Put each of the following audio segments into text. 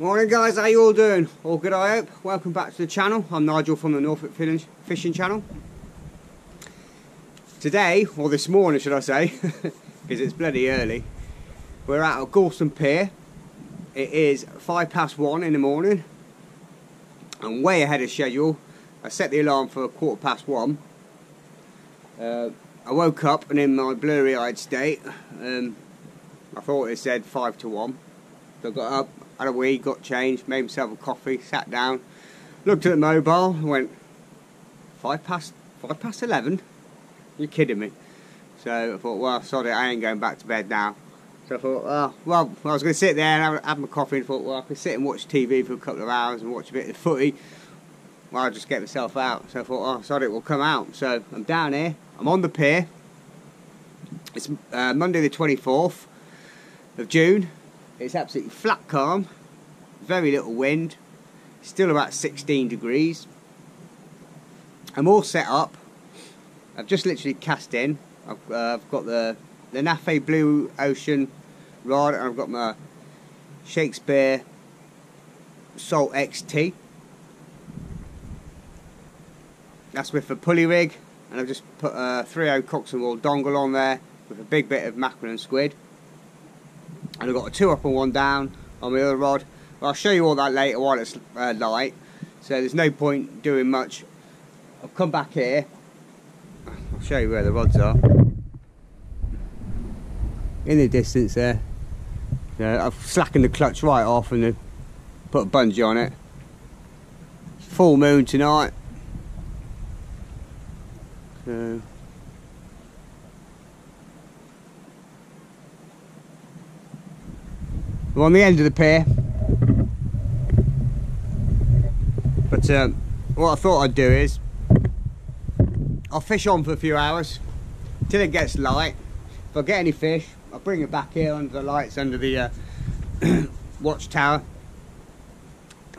Morning guys, how you all doing? All good I hope? Welcome back to the channel. I'm Nigel from the Norfolk Fishing Channel. Today, or this morning should I say, because it's bloody early, we're out at Gorleston Pier. It is five past one in the morning. I'm way ahead of schedule. I set the alarm for quarter past one. Uh, I woke up and in my blurry eyed state, um, I thought it said five to one. So I got up, had a wee, got changed, made myself a coffee, sat down, looked at the mobile, went, five past, five past eleven? You're kidding me. So I thought, well, sorry, I ain't going back to bed now. So I thought, oh, well, I was going to sit there and have, have my coffee and thought, well, I could sit and watch TV for a couple of hours and watch a bit of footy. Well, I'll just get myself out. So I thought, oh, sorry, it will come out. So I'm down here, I'm on the pier. It's uh, Monday the 24th of June it's absolutely flat calm, very little wind, still about 16 degrees. I'm all set up. I've just literally cast in. I've, uh, I've got the, the Nafe Blue Ocean rod and I've got my Shakespeare Salt XT. That's with the pulley rig and I've just put a 3.0 Cox & Rawle dongle on there with a big bit of mackerel and squid and I've got a two up and one down on my other rod. I'll show you all that later while it's uh, light, so there's no point doing much. I'll come back here, I'll show you where the rods are. In the distance there, yeah, I've slackened the clutch right off and put a bungee on it. Full moon tonight. So We're on the end of the pier. But um, what I thought I'd do is, I'll fish on for a few hours till it gets light. If I get any fish, I'll bring it back here under the lights under the uh, watchtower.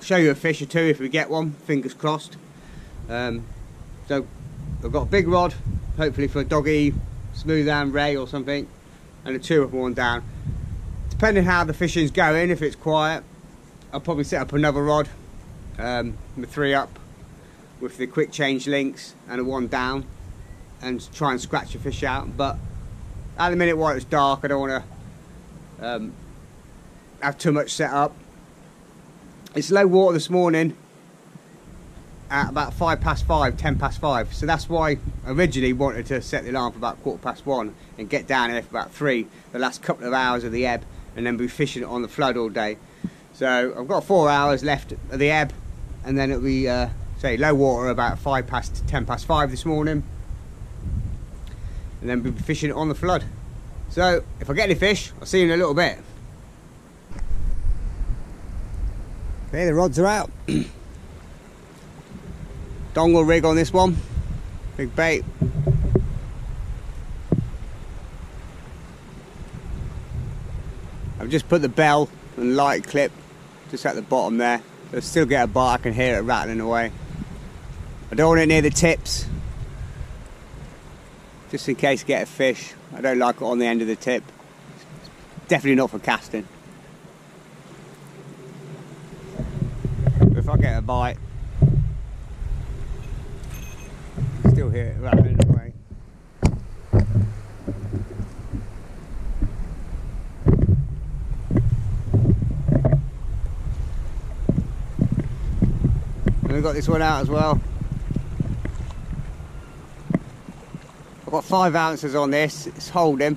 Show you a fish or two if we get one, fingers crossed. Um, so I've got a big rod, hopefully for a doggy, smooth and ray or something, and a two up one down depending how the fishing's going, if it's quiet, I'll probably set up another rod, um, three up, with the quick change links and a one down, and try and scratch a fish out. But at the minute while it's dark, I don't want to um, have too much set up. It's low water this morning at about five past five, ten past five. So that's why I originally wanted to set the alarm for about quarter past one and get down here for about three, the last couple of hours of the ebb and then be fishing on the flood all day. So I've got four hours left at the ebb and then it'll be uh, say low water about five past ten past five this morning and then be fishing on the flood. So if I get any fish, I'll see you in a little bit. Okay, the rods are out. Dongle rig on this one, big bait. Just put the bell and light clip just at the bottom there. I'll still get a bite, I can hear it rattling away. I don't want it near the tips, just in case I get a fish. I don't like it on the end of the tip. definitely not for casting. if I get a bite, still hear it rattling we've got this one out as well. I've got five ounces on this, it's holding.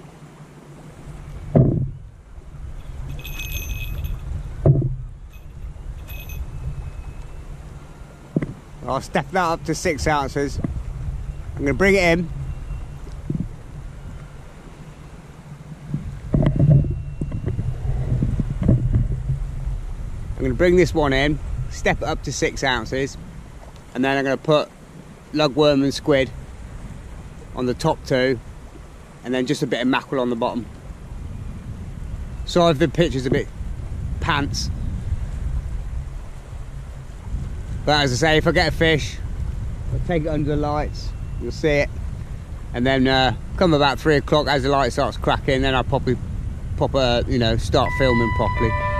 I'll step that up to six ounces. I'm going to bring it in. I'm going to bring this one in, step it up to six ounces, and then I'm going to put lugworm and squid on the top two, and then just a bit of mackerel on the bottom. Sorry if the picture's a bit pants. But as I say, if I get a fish, I'll take it under the lights, you'll see it. And then uh, come about three o'clock as the light starts cracking, then I'll probably pop a, you know, start filming properly.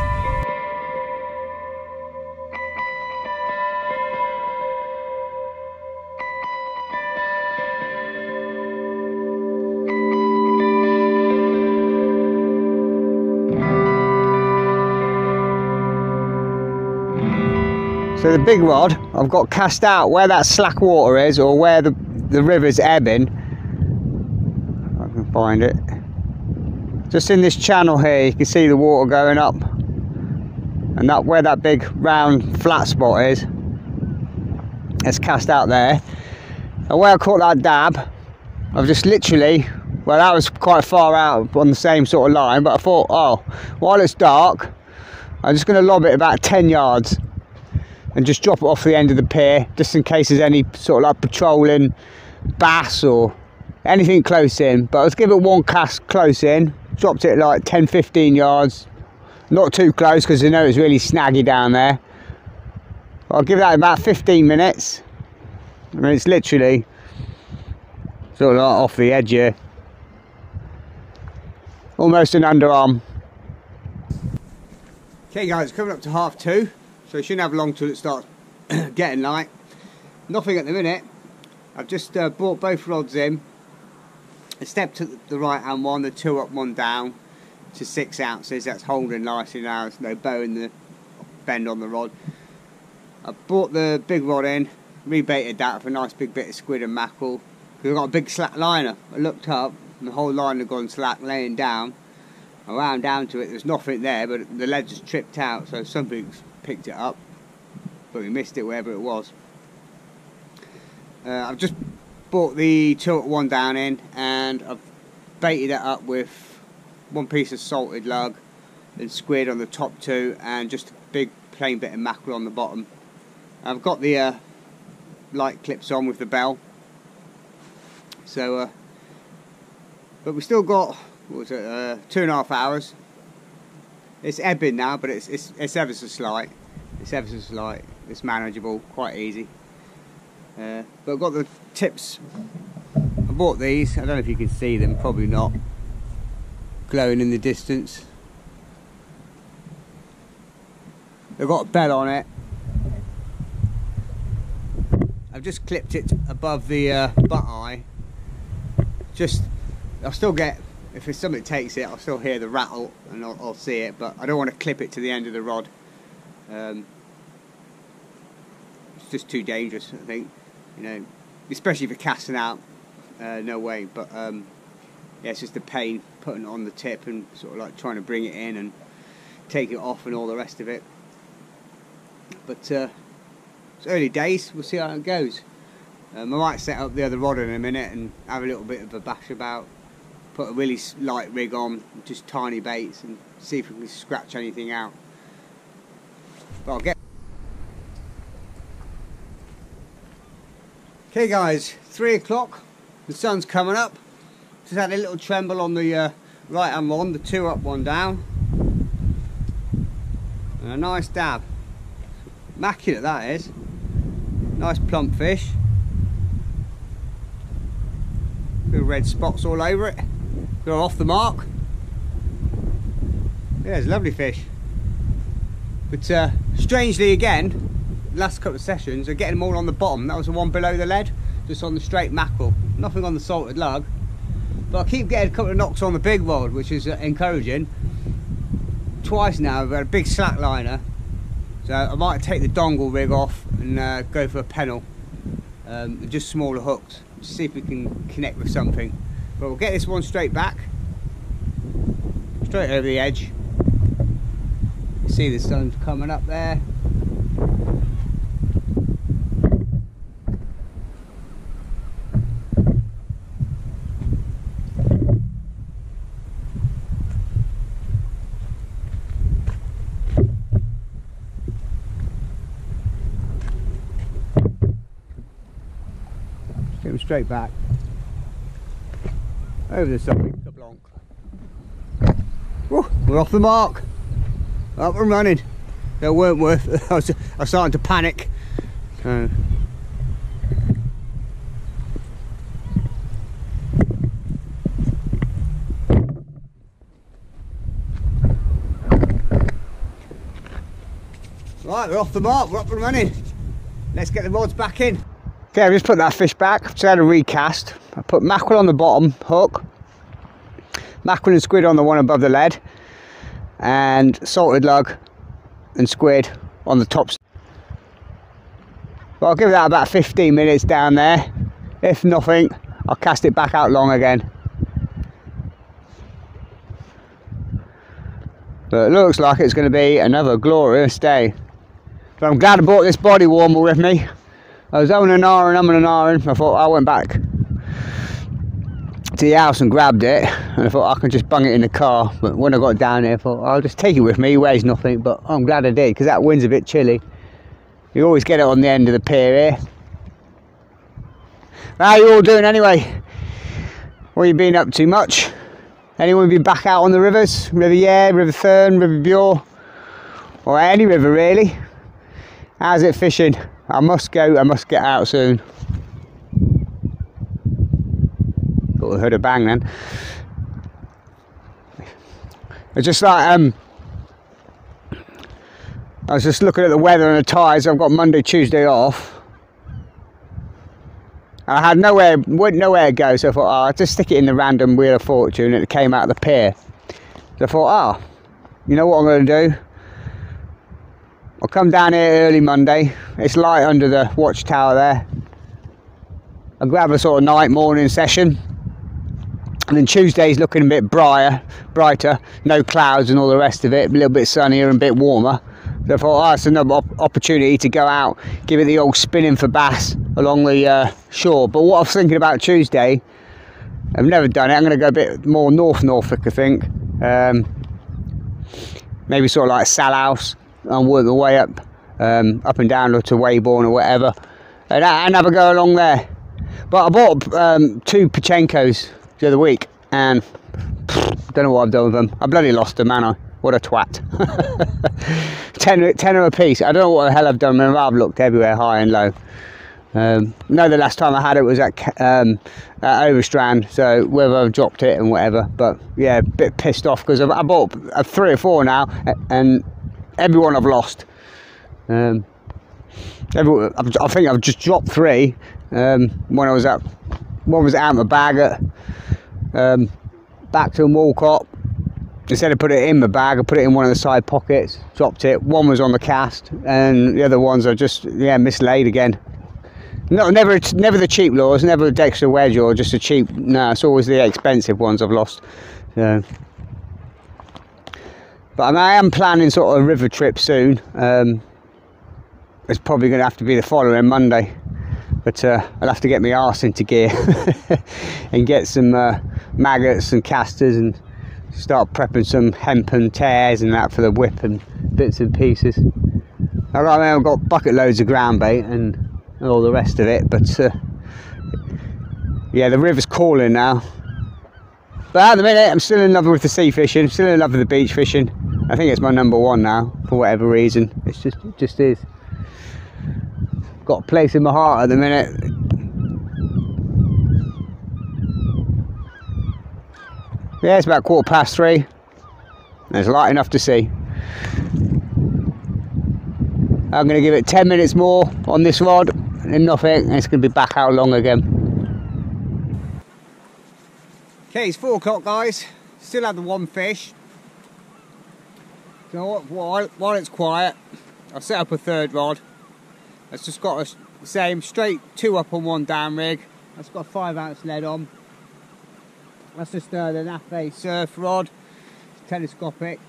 Big rod I've got cast out where that slack water is or where the, the river's ebbing. I can find it. Just in this channel here you can see the water going up. And that where that big round flat spot is. It's cast out there. And where I caught that dab, I've just literally well that was quite far out on the same sort of line, but I thought, oh, while it's dark, I'm just going to lob it about 10 yards and just drop it off the end of the pier just in case there's any sort of like patrolling bass or anything close in. But let's give it one cast close in. Dropped it like 10 15 yards. Not too close because I know it's really snaggy down there. I'll give that about 15 minutes. I mean it's literally sort of like off the edge here. Almost an underarm. Okay guys coming up to half two so it shouldn't have long till it starts getting light. Nothing at the minute. I've just uh, brought both rods in. I stepped to the right hand one, the two up, one down to six ounces. That's holding nicely now. There's no bow in the bend on the rod. I brought the big rod in, rebaited that with a nice big bit of squid and mackerel. Because I've got a big slack liner. I looked up and the whole line had gone slack laying down. I wound down to it, there's nothing there, but the lead just tripped out, so something's picked it up, but we missed it wherever it was. Uh, I've just bought the tilt one down in and I've baited it up with one piece of salted lug and squid on the top two and just a big plain bit of mackerel on the bottom. I've got the uh, light clips on with the bell. So, uh, but we still got, what was it, uh, two and a half hours it's ebbing now, but it's, it's, it's ever so slight. It's ever so slight. It's manageable, quite easy. Uh, but I've got the tips. I bought these. I don't know if you can see them, probably not. Glowing in the distance. They've got a bell on it. I've just clipped it above the uh, butt eye. Just, I'll still get if it's something that takes it, I'll still hear the rattle and I'll, I'll, see it, but I don't want to clip it to the end of the rod. Um, it's just too dangerous, I think. You know, especially if you're casting out, uh, no way. But um, yeah, it's just a pain putting on the tip and sort of like trying to bring it in and take it off and all the rest of it. But uh, it's early days. We'll see how it goes. Um, I might set up the other rod in a minute and have a little bit of a bash about put a really light rig on, just tiny baits, and see if we can scratch anything out. But I'll get. Okay, guys, three o'clock. The sun's coming up. Just had a little tremble on the uh, right hand one, the two up, one down, and a nice dab. Immaculate that is. Nice plump fish. Little red spots all over it. Go off the mark. Yeah, it's a lovely fish. But uh, strangely again, last couple of sessions are getting them all on the bottom. That was the one below the lead, just on the straight mackerel. Nothing on the salted lug. But I keep getting a couple of knocks on the big rod, which is uh, encouraging. Twice now, we've had a big slack liner. So I might take the dongle rig off and uh, go for a pennel, um, just smaller hooks, see if we can connect with something. But we'll get this one straight back, straight over the edge. You see the sun's coming up there. Straight back. Over the side, blanc. Woo, we're off the mark. Up and running. That weren't worth I I was starting to panic. Uh, Right, we're off the mark, we're up and running. Let's get the rods back in. Okay, I've just put that fish back. Just had a recast. I put mackerel on the bottom hook, mackerel and squid on the one above the lead, and salted lug and squid on the top. Well, I'll give that about 15 minutes down there. If nothing, I'll cast it back out long again. But it looks like it's going to be another glorious day. So I'm glad I brought this body warmer with me. I was on and I'm on an hour and I thought I went back to the house and grabbed it and I thought I can just bung it in the car but when I got down here I thought I'll just take it with me, it weighs nothing but I'm glad I did because that wind's a bit chilly. You always get it on the end of the pier here. How you all doing anyway? What you been up to much? Anyone been back out on the rivers? River Yare, River Thurne, River Bure? Or any river really? How's it fishing? I must go, I must get out soon. Got heard a bang then. It's just like um I was just looking at the weather and the tides. I've got Monday, Tuesday off. I had nowhere, wouldn't nowhere to go, so I thought, oh, I'll just stick it in the random Wheel of Fortune, and it came out of the pier. So I thought, oh, you know what I'm going to do? I'll come down here early Monday. It's light under the watchtower there. I'll grab a sort of night morning session. And then Tuesday's looking a bit brighter, brighter, no clouds and all the rest of it, a little bit sunnier and a bit warmer. So I thought, oh, it's another op opportunity to go out, give it the old spinning for bass along the uh, shore. But what I was thinking about Tuesday, I've never done it. I'm going to go a bit more north Norfolk, I think. Um, maybe sort of like Salthouse and work the way up, um, up and down to Weybourne or whatever, and, and have a go along there. But I bought um, two Patchinkos the other week, and don't know what I've done with them. I bloody lost them, man. I what a twat. tenner, tenner a piece. I don't know what the hell I've done. I've looked everywhere, high and low. Um, no, the last time I had it was at, um, at Overstrand, so whether I've dropped it and whatever. But yeah, a bit pissed off because I bought three or four now, and everyone I've lost. Um, I think I've just dropped three um, when I was at one was out of my bag at um, back to Walcott instead of putting it in my bag, I put it in one of the side pockets, dropped it. One was on the cast, and the other ones are just yeah mislaid again. No, never, never the cheap lures, never a Dexter wedge or just a cheap. No, it's always the expensive ones I've lost. So. But I am planning sort of a river trip soon. Um, it's probably going to have to be the following Monday. But uh, I'll have to get my arse into gear and get some uh, maggots and casters and start prepping some hemp and tares and that for the whip and bits and pieces. I mean, I've got bucket loads of ground bait and, and all the rest of it, but uh, yeah, the river's calling now. But at the minute, I'm still in love with the sea fishing, still in love with the beach fishing. I think it's my number one now, for whatever reason. It's just, it just is. Got a place in my heart at the minute. Yeah, it's about quarter past three. There's light enough to see. I'm going to give it 10 minutes more on this rod and nothing, and it's going to be back out long again. Okay, it's four o'clock, guys. Still have the one fish. So while, while it's quiet, I've set up a third rod. It's just got a same straight two up on one down rig. That's got a five ounce lead on. That's just uh, the Nafe surf rod, it's telescopic.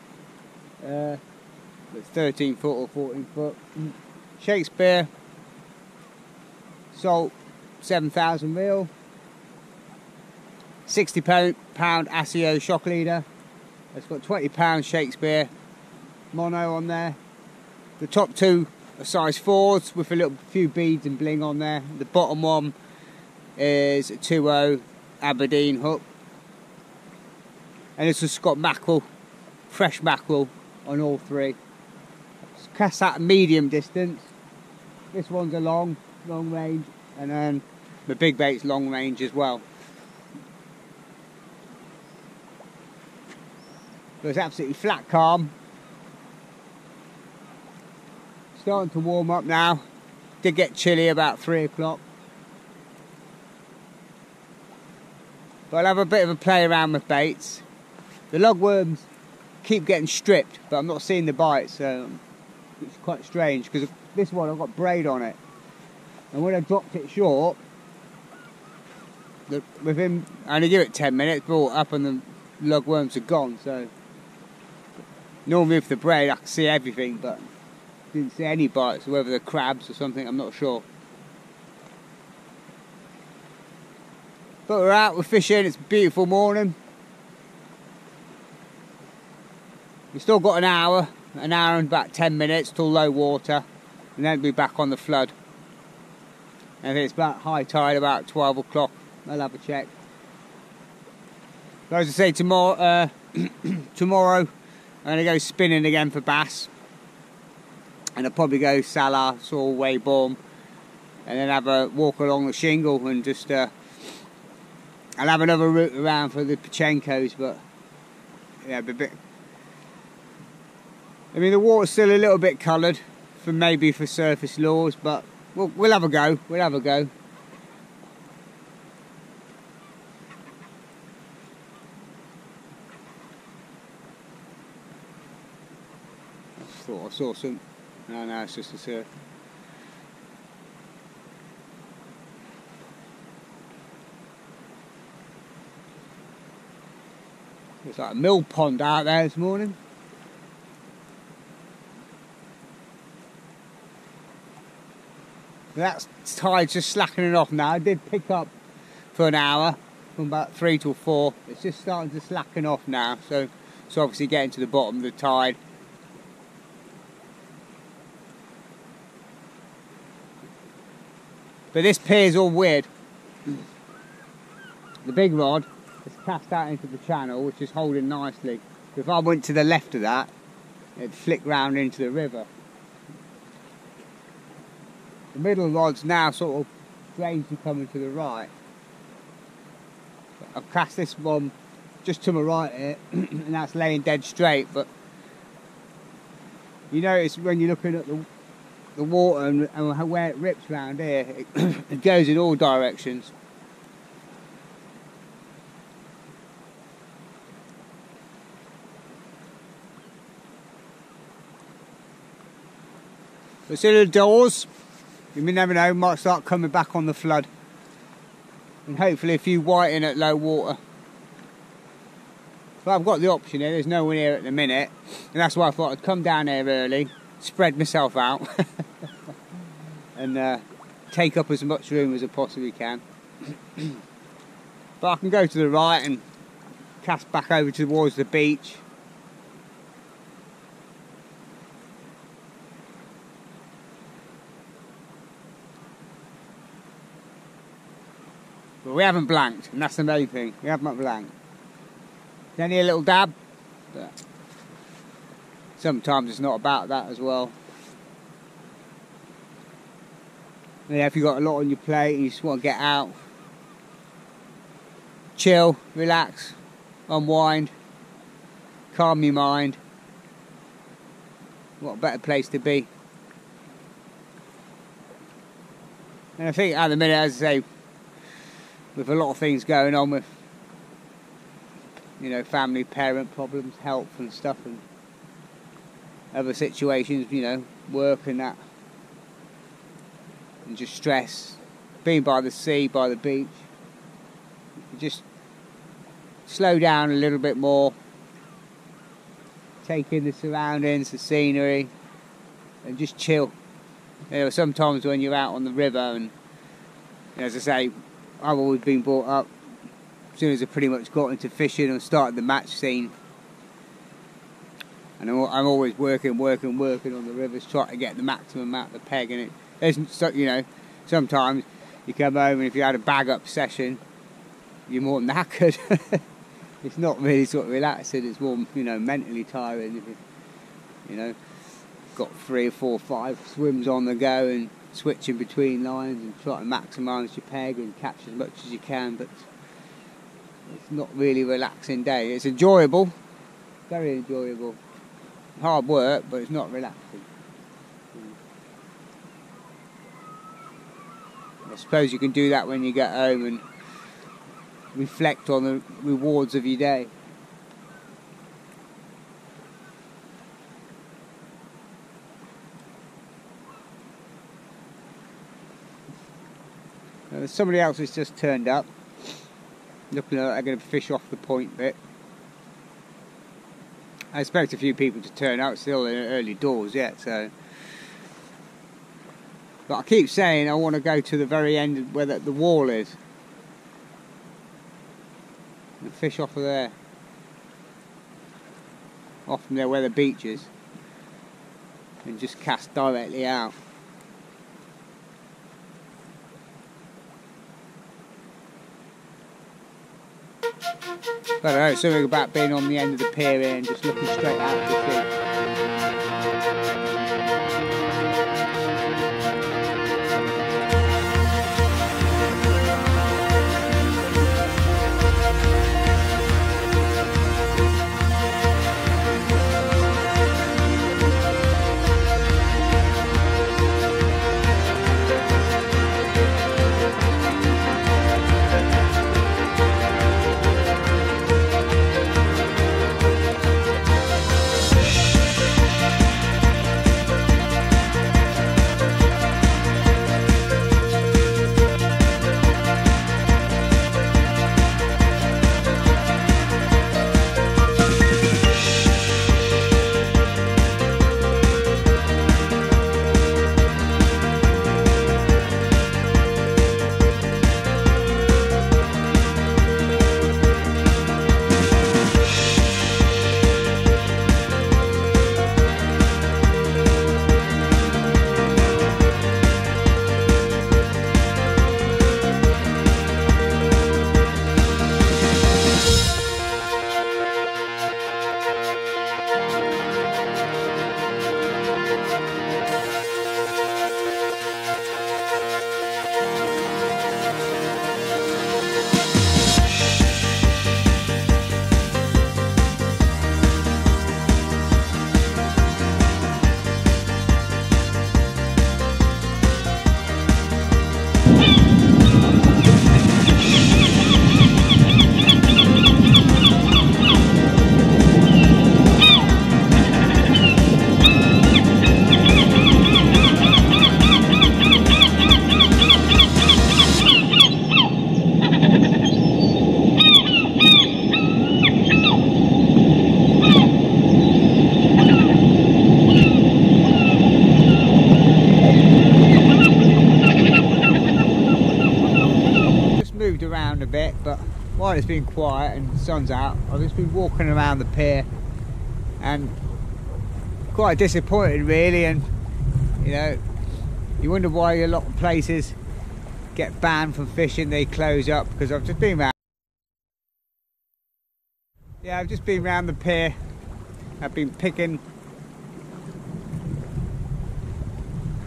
Uh, it's 13 foot or 14 foot. Shakespeare, salt 7,000 reel. 60 pound, pound Asso shock leader. It's got 20 pound Shakespeare mono on there. The top two are size fours with a little few beads and bling on there. The bottom one is a 2.0 Aberdeen hook. And it's just got mackerel, fresh mackerel on all three. Cast at medium distance. This one's a long, long range, and then the big bait's long range as well. So absolutely flat calm. Starting to warm up now. Did get chilly about three o'clock. But I'll have a bit of a play around with baits. The lugworms keep getting stripped, but I'm not seeing the bites, so it's quite strange because this one I've got braid on it. And when I dropped it short, the, within, I only give it 10 minutes, brought up and the lugworms are gone, so normally with the braid I can see everything, but didn't see any bites, whether they're crabs or something, I'm not sure. But we're out, we're fishing, it's a beautiful morning. We've still got an hour, an hour and about 10 minutes till low water, and then we'll be back on the flood. And it's about high tide, about 12 o'clock. I'll have a check. But as I say, tomorrow, uh, tomorrow I'm going to go spinning again for bass. And I'll probably go Salah, Solway, Bomb, and then have a walk along the shingle and just uh, I'll have another route around for the Patchinkos, but yeah, a bit. I mean, the water's still a little bit coloured for maybe for surface lures, but we'll, we'll have a go. We'll have a go. I thought I saw some. No, no, it's just a surf. There's like a mill pond out there this morning. That tide's just slackening off now. I did pick up for an hour from about three till four. It's just starting to slacken off now, so it's obviously getting to the bottom of the tide. But this pier's all weird. The big rod is cast out into the channel, which is holding nicely. If I went to the left of that, it'd flick round into the river. The middle rod's now sort of strangely coming to the right. I've cast this one just to my right here, and that's laying dead straight, but you notice when you're looking at the the water and, and where it rips round here, it, it goes in all directions. But still the doors, you may never know, might start coming back on the flood. And hopefully a few whiting at low water. But I've got the option here, there's no one here at the minute. And that's why I thought I'd come down here early, spread myself out. and uh, take up as much room as I possibly can. but I can go to the right and cast back over towards the beach But we haven't blanked, and that's the main thing. We haven't blanked. Only a little dab, but sometimes it's not about that as well. Yeah, if you've got a lot on your plate and you just want to get out, chill, relax, unwind, calm your mind. What a better place to be. And I think at the minute, as I say, with a lot of things going on with you know family parent problems health and stuff and other situations, you know, work and that, and just stress. Being by the sea, by the beach, just slow down a little bit more, take in the surroundings, the scenery, and just chill. You know, sometimes when you're out on the river, and as I say, I've always been brought up as soon as I pretty much got into fishing and started the match scene. And I'm, always working, working, working on the rivers, trying to get the maximum out of the peg. And it isn't, so, you know, sometimes you come home and if you had a bag up session, you're more knackered. it's not really sort of relaxing. It's more, you know, mentally tiring. If you, you know, got three or four, five swims on the go and switching between lines and trying to maximise your peg and catch as much as you can. But it's not really a relaxing day. It's enjoyable, very enjoyable. Hard work, but it's not relaxing. I suppose you can do that when you get home and reflect on the rewards of your day. Somebody else has just turned up looking like they're going to fish off the point bit. I expect a few people to turn out still in early doors yet, so. But I keep saying I want to go to the very end where the, the wall is. Fish off of there. Off from there where the beach is. And just cast directly out. I don't know, something about being on the end of the pier and just looking straight out to sea. It's been quiet and the sun's out, I've just been walking around the pier and quite disappointed really and you know you wonder why a lot of places get banned from fishing, they close up because I've just been around yeah I've just been around the pier. I've been picking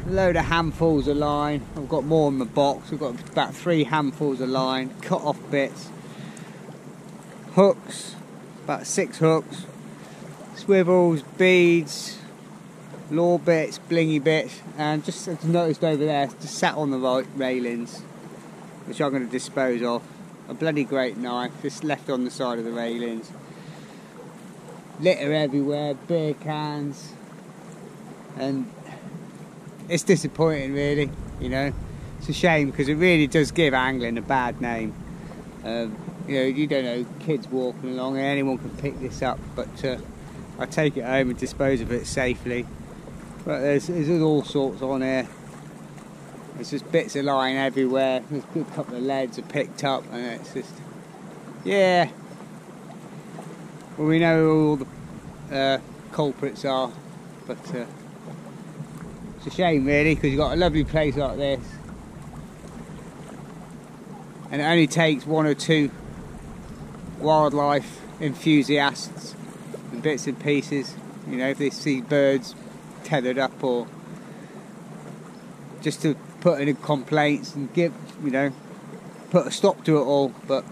a load of handfuls of line. I've got more in the box. I've got about three handfuls of line cut off bits hooks, about six hooks, swivels, beads, lure bits, blingy bits, and just as noticed over there, just sat on the right railings, which I'm going to dispose of. A bloody great knife, just left on the side of the railings. Litter everywhere, beer cans, and it's disappointing, really. You know, it's a shame because it really does give angling a bad name. Um, you know, you don't know kids walking along, anyone can pick this up, but uh, I take it home and dispose of it safely. But there's, there's all sorts on here. There's just bits of line everywhere. There's a good couple of leads are picked up, and it's just, yeah. Well, we know who all the uh, culprits are, but uh, it's a shame really because you've got a lovely place like this, and it only takes one or two wildlife enthusiasts and bits and pieces. You know, if they see birds tethered up or just to put in complaints and give, you know, put a stop to it all. But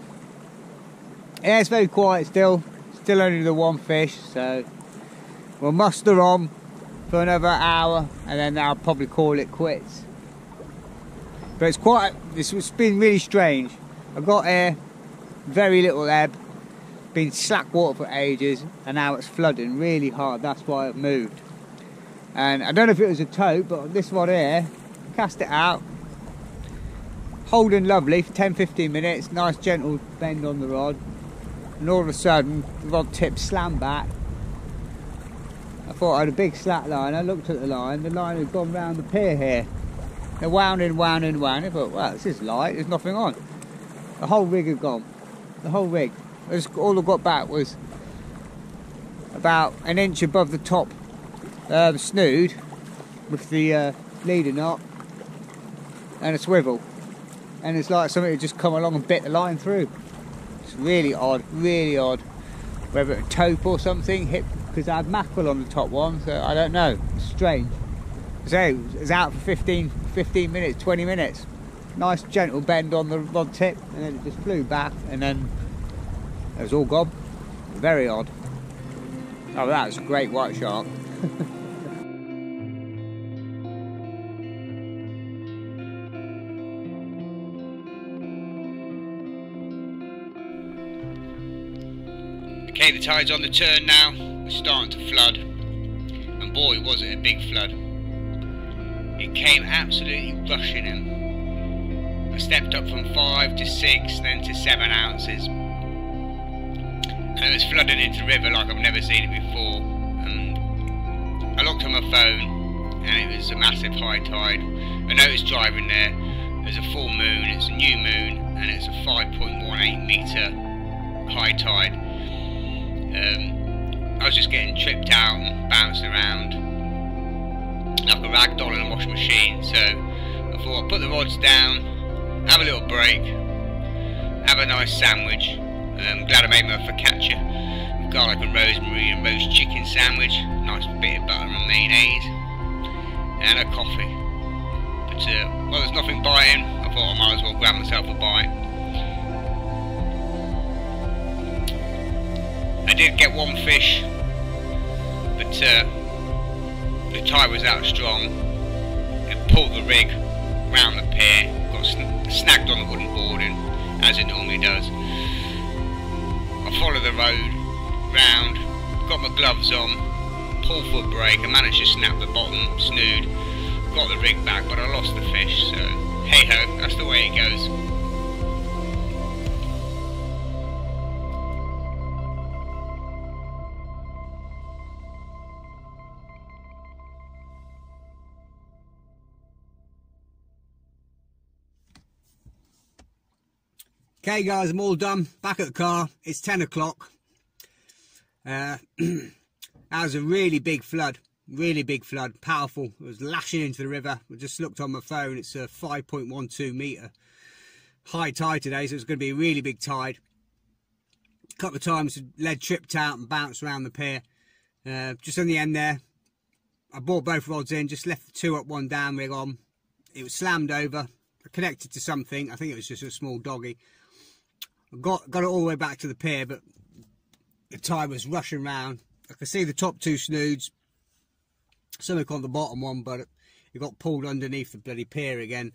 yeah, it's very quiet still. Still only the one fish, so we'll muster on for another hour and then I'll probably call it quits. But it's quite, it's been really strange. I got here, very little ebb, been slack water for ages and now it's flooding really hard, that's why it moved. And I don't know if it was a tope, but this one here, cast it out, holding lovely for 10-15 minutes, nice gentle bend on the rod, and all of a sudden the rod tip slammed back. I thought I had a big slack line, I looked at the line, the line had gone round the pier here. They're and wounding, I thought, well, this is light, there's nothing on. The whole rig had gone, the whole rig. All I got back was about an inch above the top the snood with the uh, leader knot and a swivel. And it's like something had just come along and bit the line through. It's really odd really odd. Whether a tope or something hit because I had mackerel on the top one so I don't know. It's strange. So it was out for 15 15 minutes 20 minutes nice gentle bend on the rod tip and then it just flew back and then it was all gone very odd oh that's a great white shark Okay, the tide's on the turn now. We're starting to flood. And boy, was it a big flood. It came absolutely rushing in. I stepped up from 5 to 6, then to 7 ounces. And it was flooding into the river like I've never seen it before. And I looked on my phone, and it was a massive high tide. I noticed driving there, there's a full moon, it's a new moon, and it's a 5.18 metre high tide um, I was just getting tripped out and bouncing around like a rag doll in a washing machine. So I thought I'd put the rods down, have a little break, have a nice sandwich. I'm glad I made my focaccia garlic and rosemary and roast chicken sandwich, nice bit of butter and mayonnaise, and a coffee. But uh, well, there's nothing biting. I thought I might as well grab myself a bite. I did get one fish, but uh, the tide was out strong. It pulled the rig round the pier, got snagged on the wooden boarding, as it normally does. I followed the road round, got my gloves on, pulled foot brake, I managed to snap the bottom snood, got the rig back, but I lost the fish, so hey ho, that's the way it goes. Okay guys, I'm all done. Back at the car. It's 10 o'clock. Uh, that was a really big flood. Really big flood. Powerful. It was lashing into the river. I just looked on my phone. It's a 5.12 metre high tide today. So it's going to be a really big tide. A couple of times the lead tripped out and bounced around the pier. Uh, just on the end there. I brought both rods in. Just left the two up, one down rig on. It was slammed over. Connected to something. I think it was just a small doggy got got it all the way back to the pier, but the tide was rushing round. I could see the top two snoods, something on the bottom one, but it, got pulled underneath the bloody pier again,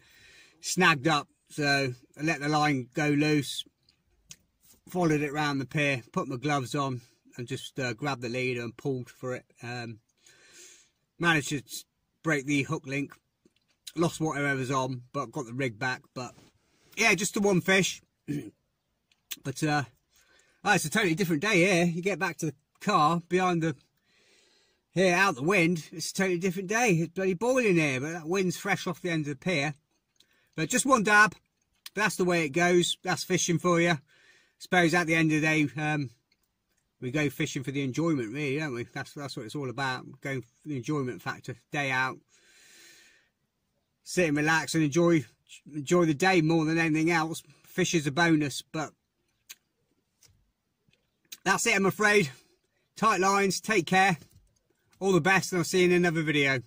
snagged up. So I let the line go loose, followed it round the pier, put my gloves on, and just uh, grabbed the leader and pulled for it. Um, managed to break the hook link. Lost whatever was on, but got the rig back. But yeah, just the one fish. but uh, oh, it's a totally different day here. You get back to the car behind the here out the wind. It's a totally different day. It's bloody boiling here, but that wind's fresh off the end of the pier. But just one dab. That's the way it goes. That's fishing for you. I Suppose at the end of the day, um, we go fishing for the enjoyment, really, don't we? That's that's what it's all about. Going for the enjoyment factor, day out, sit and relax and enjoy enjoy the day more than anything else. Fish is a bonus, but that's it. I'm afraid. Tight lines. Take care. All the best, and I'll see you in another video.